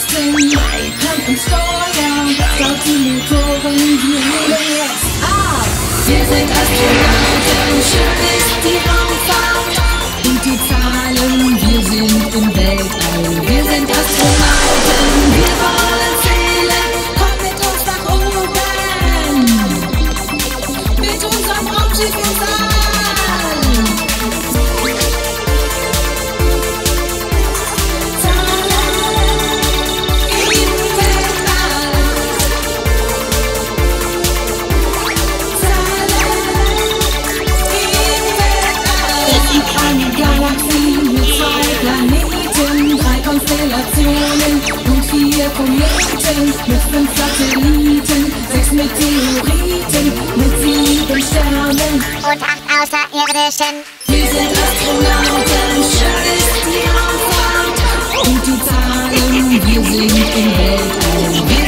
Austin, Maikon und Steuern. Laut die Motoren, wir leben jetzt ah, ab. Wir sind Astronauten, schön ist die Raumfahrt. Und die Zahlen, wir sind im Weltall. Wir sind Astronauten, wir wollen zählen. Komm mit uns nach oben. Mit unserem Raumschiff und Konstellationen und vier Kometen mit fünf Satelliten, sechs Meteoriten mit sieben Sternen. und acht Außerirdischen. Wir sind Astronauten, schön ist die Raumfahrt und die Zahlen, wir sind im Weltall.